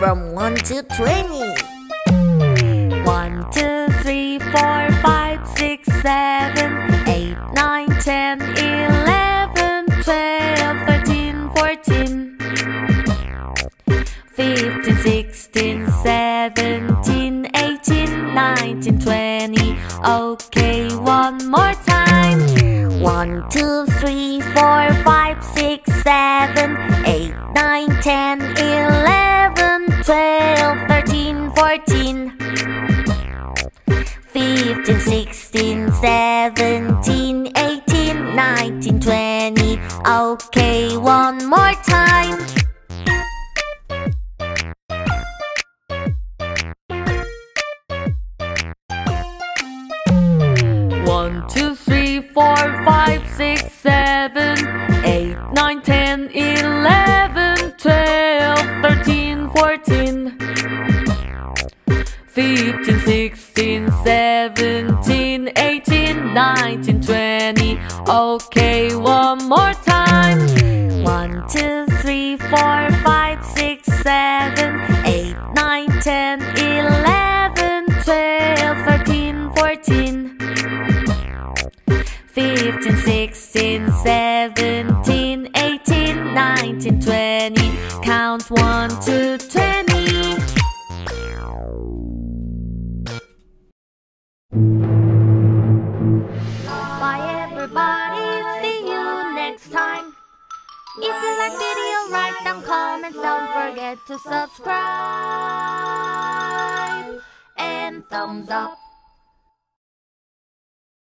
to 20. One, two, three, four, five, six, seven, eight, nine, ten, eleven, twelve, thirteen, fourteen, fifteen, sixteen, seventeen, eighteen, nineteen, twenty. Okay, one more time. One, two, three, four, five, six, seven, eight, nine, ten, eleven, twelve, thirteen, fourteen, fifteen, sixteen, seventeen, eighteen, nineteen, twenty. Okay, one more time. One, two, three, four, five, six, seven, eight, nine, ten, eleven, 14 15 16 17 18 19 20 okay one more time 1 2 3 4 5 6 7 8 9 10 11 12 13 14 15 16 17 19, 20. Count one, two. Time. If you like video, write down comments. Don't forget to subscribe and thumbs up.